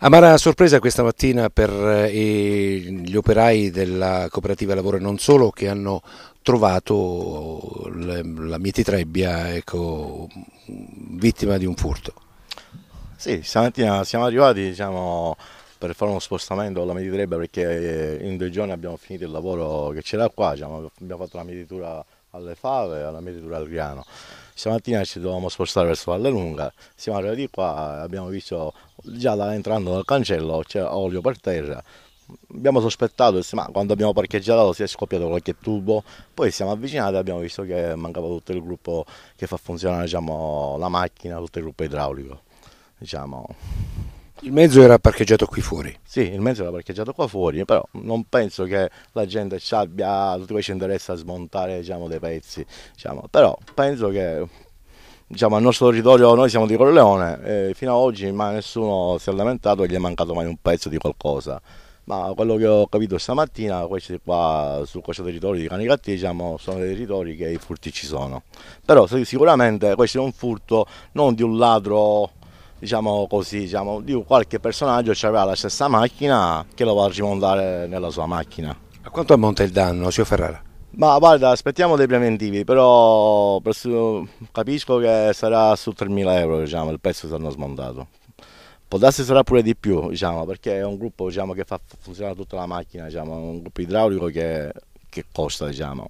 Amara sorpresa questa mattina per eh, gli operai della cooperativa lavoro e non solo che hanno trovato la Mieti Trebbia ecco, vittima di un furto. Sì, stamattina siamo arrivati diciamo, per fare uno spostamento alla Mieti Trebbia perché in due giorni abbiamo finito il lavoro che c'era qua, diciamo, abbiamo fatto la mietitura alle fave e alla mietitura al grano. Stamattina ci dovevamo spostare verso Valle Lunga, siamo arrivati qua abbiab visto già da, entrando dal cancello c'è olio per terra. Abbiamo sospettato, ma quando abbiamo parcheggiato si è scoppiato qualche tubo, poi siamo avvicinati e abbiamo visto che mancava tutto il gruppo che fa funzionare diciamo, la macchina, tutto il gruppo idraulico. Diciamo. Il mezzo era parcheggiato qui fuori? Sì, il mezzo era parcheggiato qua fuori, però non penso che la gente ci abbia tutti questi interessi a smontare diciamo, dei pezzi, diciamo. però penso che diciamo, al nostro territorio noi siamo di Corleone e fino ad oggi mai nessuno si è lamentato che gli è mancato mai un pezzo di qualcosa. Ma quello che ho capito stamattina, questi qua su questo territorio di Canicatti diciamo, sono dei territori che i furti ci sono. Però sicuramente questo è un furto non di un ladro diciamo così, diciamo, di qualche personaggio che aveva la stessa macchina che lo va a rimontare nella sua macchina. A quanto ammonta il danno, Sio Ferrara? Ma guarda, aspettiamo dei preventivi, però capisco che sarà su 3.000 euro diciamo, il pezzo che hanno smontato. Può darsi sarà pure di più, diciamo, perché è un gruppo diciamo, che fa funzionare tutta la macchina, diciamo, un gruppo idraulico che, che costa. Diciamo.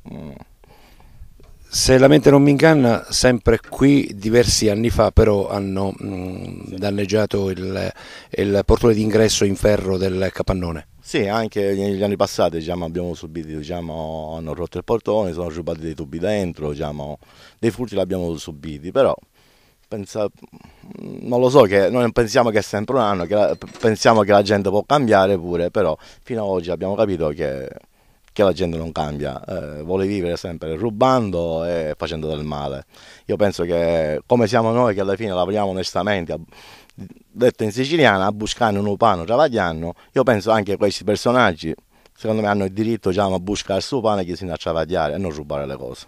Se la mente non mi inganna, sempre qui diversi anni fa però hanno mh, mm, danneggiato il, il portone d'ingresso in ferro del capannone. Sì, anche negli anni passati diciamo, abbiamo subito, diciamo, hanno rotto il portone, sono rubati dei tubi dentro, diciamo, dei furti li abbiamo subiti, però pensa, non lo so, che noi pensiamo che è sempre un anno, che la, pensiamo che la gente può cambiare pure, però fino ad oggi abbiamo capito che che la gente non cambia, eh, vuole vivere sempre rubando e facendo del male. Io penso che come siamo noi che alla fine lavoriamo onestamente, detto in siciliano, a buscare un pane, travagliando, io penso anche che questi personaggi, secondo me, hanno il diritto diciamo, a buscare il suo pane che si a travagliare e non rubare le cose.